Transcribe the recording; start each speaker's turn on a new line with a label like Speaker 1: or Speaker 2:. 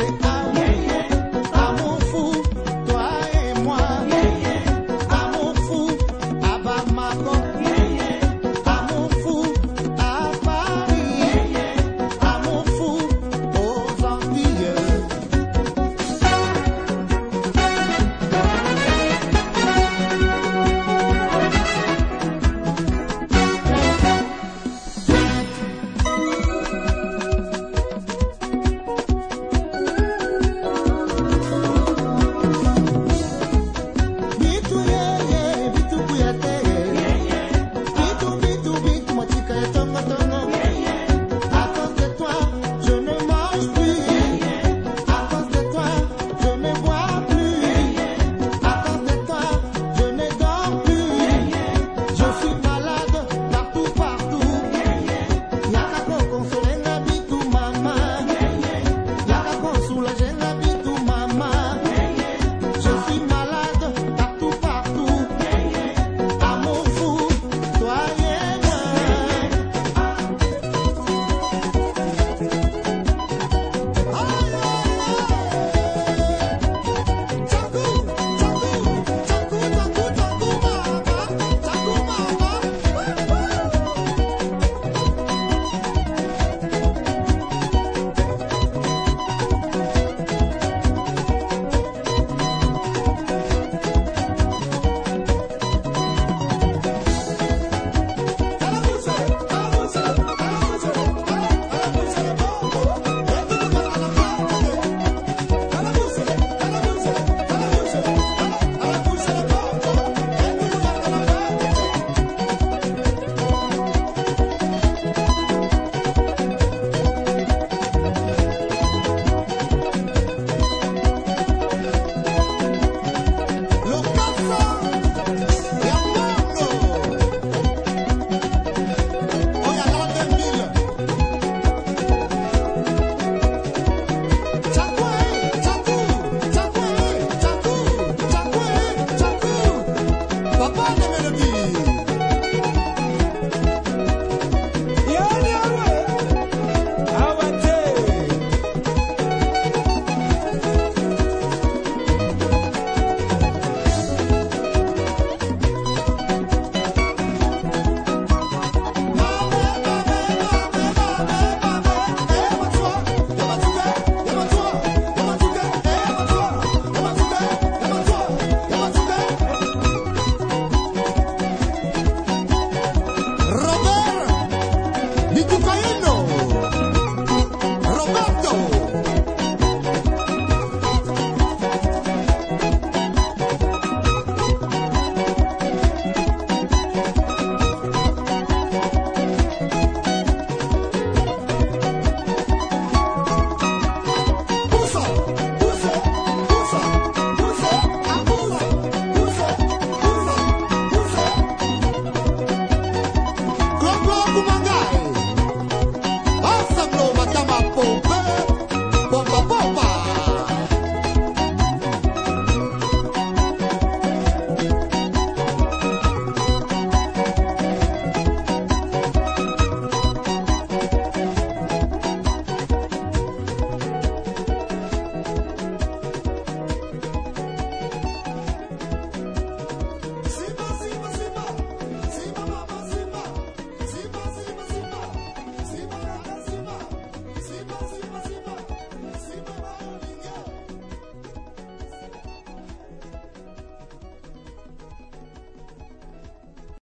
Speaker 1: से